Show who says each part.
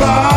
Speaker 1: far.